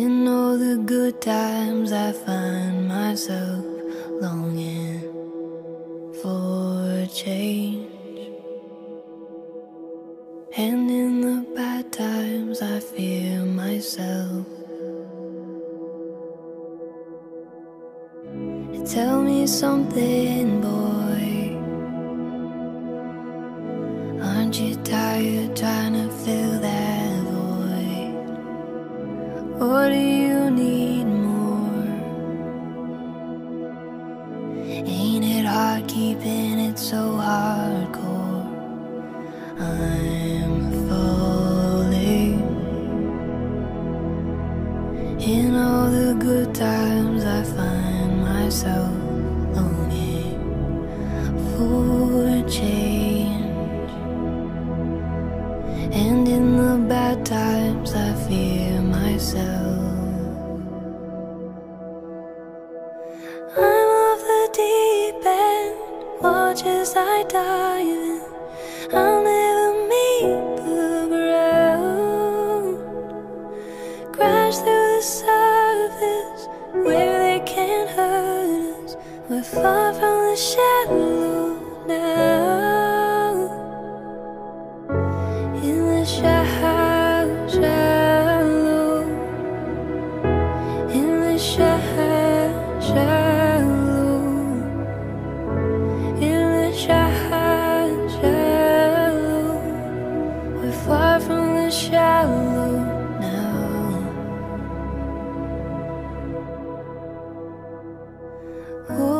In all the good times, I find myself longing for change. And in the bad times, I fear myself. Tell me something, boy. Or do you need more? Ain't it hard keeping it so hardcore? I'm falling. In all the good times, I find myself longing for change. And in the bad times, I fear as I dive in. I'll never meet the ground. Crash through the surface where they can't hurt us. We're far from the shallow now. In the shallow, shallow. In the shallow, shallow. shallow now. Ooh.